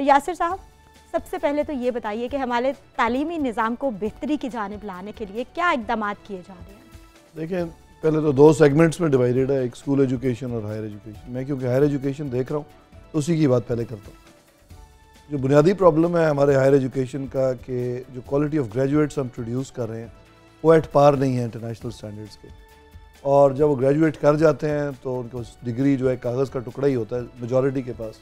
یاسر صاحب، سب سے پہلے تو یہ بتائیے کہ ہمارے تعلیمی نظام کو بہتری کی جانب لانے کے لیے کیا اقدامات کیے جا رہے ہیں؟ دیکھیں، پہلے تو دو سیگمنٹس میں ڈیوائیڈڈ ہے، ایک اسکول ایجوکیشن اور ہائر ایجوکیشن میں کیونکہ ہائر ایجوکیشن دیکھ رہا ہوں، تو اسی کی بات پہلے کرتا ہوں۔ جو بنیادی پرابلم ہے ہمارے ہائر ایجوکیشن کا کہ جو کوالٹی آف گریجویٹس ہم پروڈیوس کر رہے ہیں، وہ ایٹ پار نہیں ہے انٹرنیشنل سٹینڈرڈس کے۔ اور جب وہ گریجویٹ کر جاتے ہیں، تو ان کو ڈگری جو ہے کاغذ کا ٹکڑا ہی ہوتا ہے میجورٹی کے پاس۔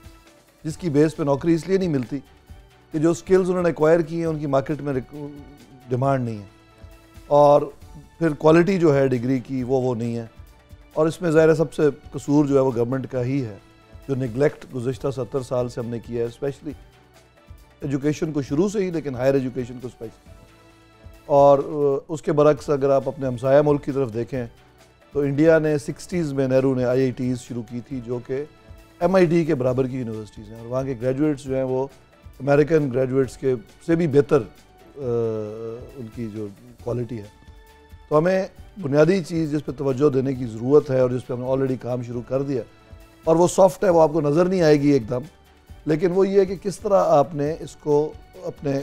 جس کی بیس پہ نوکری اس لیے نہیں ملتی کہ جو سکلز انہوں نے ایکوائر کی ہیں، ان کی مارکیٹ میں ڈیمانڈ نہیں ہے۔ اور پھر کوالٹی جو ہے ڈگری کی، وہ وہ نہیں ہے۔ اور اس میں ظاہر سب سے قصور جو ہے وہ گورنمنٹ کا ہی ہے۔ جو نگلیکٹ گزشتہ ستر سال سے ہم نے کیا ہے اسپیشلی ایجوکیشن کو شروع سے ہی، لیکن ہائر ایجوکیشن کو اسپیشلی اور اس کے برعکس اگر آپ اپنے ہمسایہ ملک کی طرف دیکھیں، تو انڈیا نے سکسٹیز میں نہرو نے آئی آئی ٹیز شروع کی تھی، جو کہ ایم آئی ٹی کے برابر کی یونیورسٹیز ہیں اور وہاں کے گریجویٹس جو ہیں وہ امریکن گریجویٹس کے سے بھی بہتر ان کی جو کوالٹی ہے۔ تو ہمیں بنیادی چیز جس پہ توجہ دینے کی ضرورت ہے اور جس پہ ہم نے آلریڈی کام شروع کر دیا، اور وہ سافٹ ہے، وہ آپ کو نظر نہیں آئے گی ایک دم، لیکن وہ یہ ہے کہ کس طرح آپ نے اس کو اپنے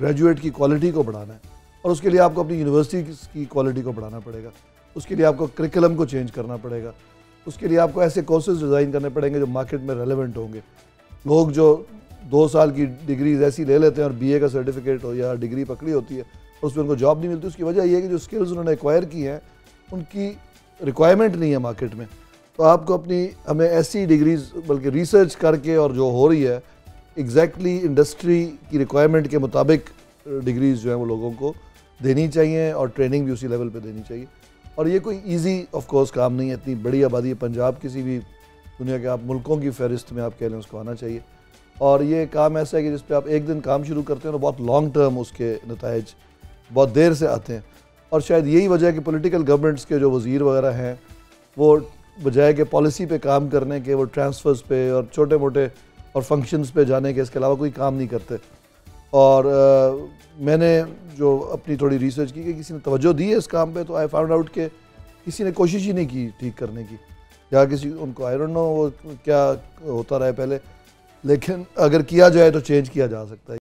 گریجویٹ کی کوالٹی کو بڑھانا ہے۔ اور اس کے لیے آپ کو اپنی یونیورسٹی کی کوالٹی کو بڑھانا پڑے گا۔ اس کے لیے آپ کو کریکلم کو چینج کرنا پڑے گا۔ اس کے لیے آپ کو ایسے کورسز ڈیزائن کرنے پڑیں گے جو مارکیٹ میں ریلیونٹ ہوں گے۔ لوگ جو دو سال کی ڈگریز ایسی لے لیتے ہیں اور بی اے کا سرٹیفکیٹ ہو یا ڈگری پکڑی ہوتی ہے اور اس میں ان کو جاب نہیں ملتی۔ اس کی وجہ یہ ہے کہ جو اسکلز انہوں نے ایکوائر کی ہیں، ان کی ریکوائرمنٹ نہیں ہے مارکیٹ میں۔ تو آپ کو اپنی، ہمیں ایسی ڈگریز بلکہ ریسرچ کر کے اور جو ہو رہی ہے ایگزیکٹلی انڈسٹری کی ریکوائرمنٹ کے مطابق ڈگریز جو ہیں وہ لوگوں کو دینی چاہیے اور ٹریننگ بھی اسی لیول پہ دینی چاہیے۔ اور یہ کوئی ایزی آف کورس کام نہیں ہے، اتنی بڑی آبادی ہے۔ پنجاب کسی بھی دنیا کے آپ ملکوں کی فہرست میں آپ کہہ لیں، اس کو آنا چاہیے۔ اور یہ کام ایسا ہے کہ جس پہ آپ ایک دن کام شروع کرتے ہیں تو بہت لانگ ٹرم اس کے نتائج بہت دیر سے آتے ہیں۔ اور شاید یہی وجہ ہے کہ پولیٹیکل گورنمنٹس کے جو وزیر وغیرہ ہیں، وہ بجائے کہ پالیسی پہ کام کرنے کے، وہ ٹرانسفرز پہ اور چھوٹے موٹے اور فنکشنز پہ جانے کے، اس کے علاوہ کوئی کام نہیں کرتے۔ اور میں نے جو اپنی تھوڑی ریسرچ کی کہ کسی نے توجہ دی ہے اس کام پہ، تو آئی فاؤنڈ آؤٹ کہ کسی نے کوشش ہی نہیں کی ٹھیک کرنے کی۔ یا کسی ان کو آئرن نو وہ کیا ہوتا رہے پہلے؟ لیکن اگر کیا جائے تو چینج کیا جا سکتا ہے۔